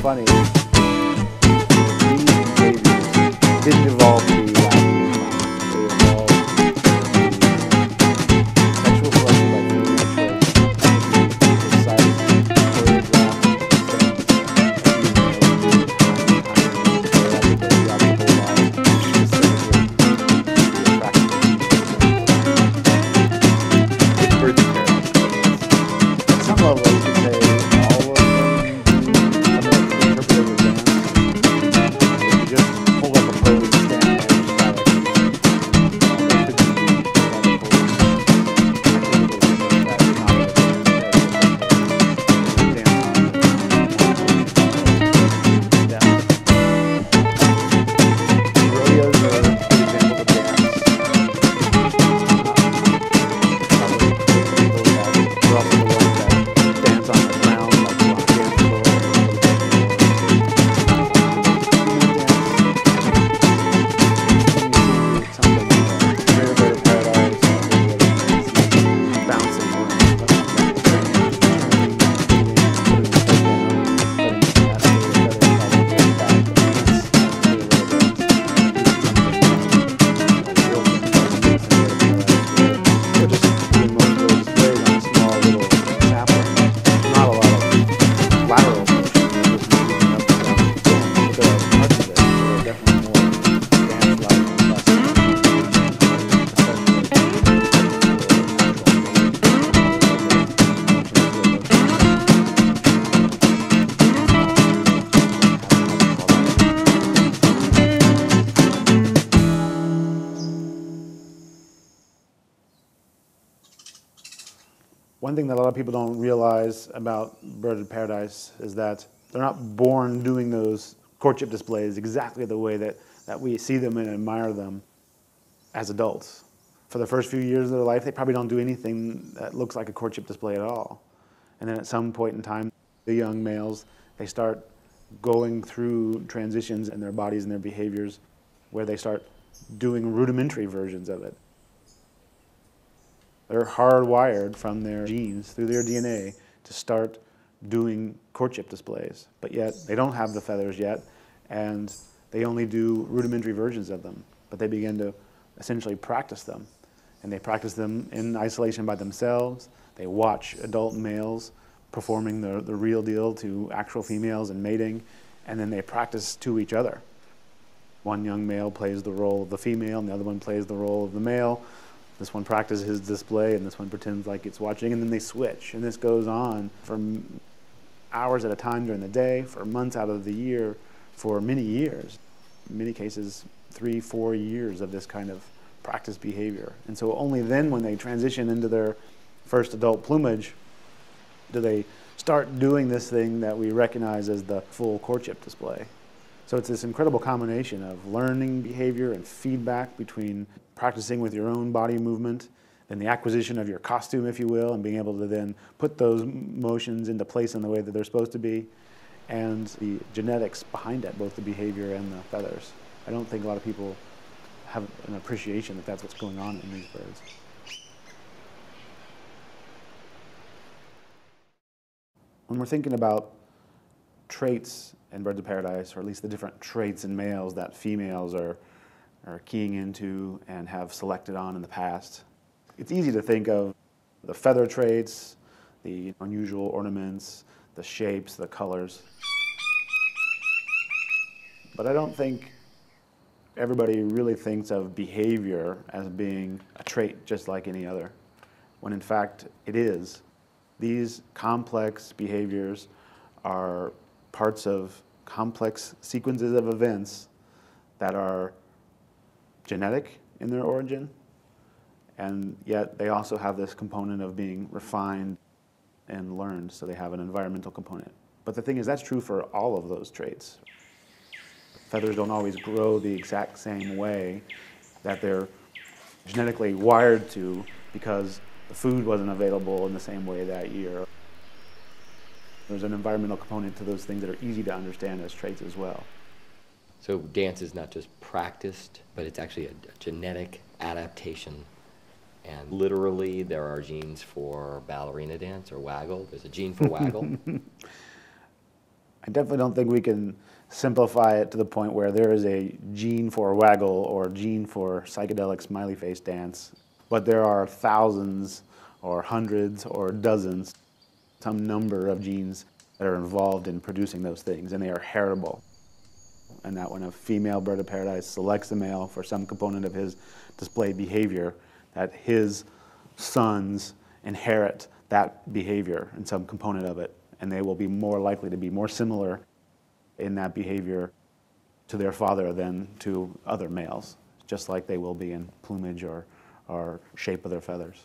funny. These babies didn't evolve to be like They evolved to sexual selection by female choice. Society, at some level, you could say One thing that a lot of people don't realize about bird of paradise is that they're not born doing those courtship displays exactly the way that, that we see them and admire them as adults. For the first few years of their life, they probably don't do anything that looks like a courtship display at all. And then at some point in time, the young males, they start going through transitions in their bodies and their behaviors where they start doing rudimentary versions of it. They're hardwired from their genes through their DNA to start doing courtship displays, but yet they don't have the feathers yet, and they only do rudimentary versions of them. But they begin to essentially practice them, and they practice them in isolation by themselves. They watch adult males performing the, the real deal to actual females and mating, and then they practice to each other. One young male plays the role of the female, and the other one plays the role of the male this one practices his display, and this one pretends like it's watching, and then they switch. And this goes on for hours at a time during the day, for months out of the year, for many years. In many cases, three, four years of this kind of practice behavior. And so only then, when they transition into their first adult plumage, do they start doing this thing that we recognize as the full courtship display. So it's this incredible combination of learning behavior and feedback between practicing with your own body movement and the acquisition of your costume, if you will, and being able to then put those motions into place in the way that they're supposed to be, and the genetics behind it, both the behavior and the feathers. I don't think a lot of people have an appreciation that that's what's going on in these birds. When we're thinking about traits in birds of paradise, or at least the different traits in males that females are, are keying into and have selected on in the past. It's easy to think of the feather traits, the unusual ornaments, the shapes, the colors. But I don't think everybody really thinks of behavior as being a trait just like any other, when in fact it is. These complex behaviors are parts of complex sequences of events that are genetic in their origin, and yet they also have this component of being refined and learned, so they have an environmental component. But the thing is, that's true for all of those traits. Feathers don't always grow the exact same way that they're genetically wired to because the food wasn't available in the same way that year. There's an environmental component to those things that are easy to understand as traits as well. So dance is not just practiced, but it's actually a, genetic adaptation. And literally, there are genes for ballerina dance or waggle. There's a gene for waggle. I definitely don't think we can simplify it to the point where there is a gene for waggle or gene for psychedelic smiley face dance, but there are thousands or hundreds or dozens some number of genes that are involved in producing those things, and they are heritable. And that when a female bird of paradise selects a male for some component of his display behavior, that his sons inherit that behavior and some component of it, and they will be more likely to be more similar in that behavior to their father than to other males, just like they will be in plumage or, or shape of their feathers.